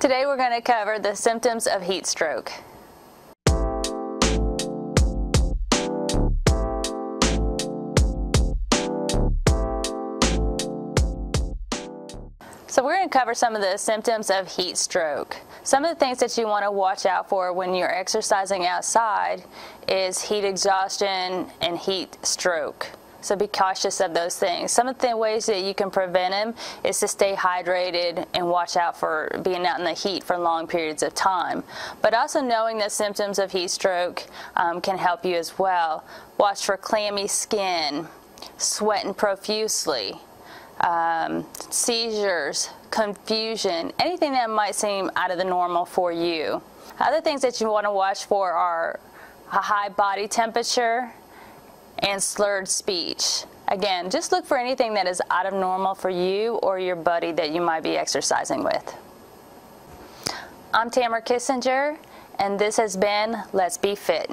Today we're going to cover the symptoms of heat stroke. So we're going to cover some of the symptoms of heat stroke. Some of the things that you want to watch out for when you're exercising outside is heat exhaustion and heat stroke. So be cautious of those things. Some of the ways that you can prevent them is to stay hydrated and watch out for being out in the heat for long periods of time. But also knowing the symptoms of heat stroke um, can help you as well. Watch for clammy skin, sweating profusely, um, seizures, confusion, anything that might seem out of the normal for you. Other things that you want to watch for are a high body temperature and slurred speech. Again, just look for anything that is out of normal for you or your buddy that you might be exercising with. I'm Tamara Kissinger, and this has been Let's Be Fit.